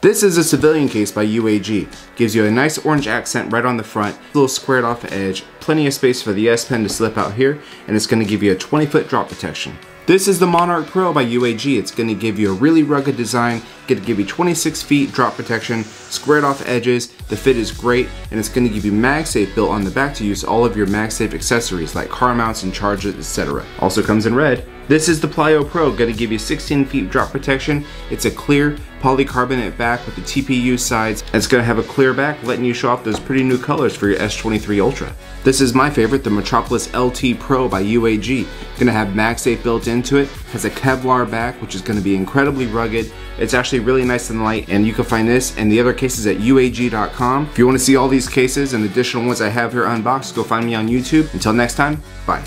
This is a civilian case by UAG. Gives you a nice orange accent right on the front, little squared off edge, plenty of space for the S Pen to slip out here, and it's going to give you a 20 foot drop protection. This is the Monarch Pro by UAG. It's going to give you a really rugged design, going to give you 26 feet drop protection, squared off edges, the fit is great, and it's going to give you MagSafe built on the back to use all of your MagSafe accessories like car mounts and chargers, etc. Also comes in red. This is the Plyo Pro, to give you 16 feet drop protection. It's a clear polycarbonate back with the TPU sides. And it's to have a clear back, letting you show off those pretty new colors for your S23 Ultra. This is my favorite, the Metropolis LT Pro by UAG. To have MagSafe built into it, has a Kevlar back, which is to be incredibly rugged. It's actually really nice and light, and you can find this and the other cases at uag.com. If you want to see all these cases and additional ones I have here unboxed, go find me on YouTube. Until next time, bye.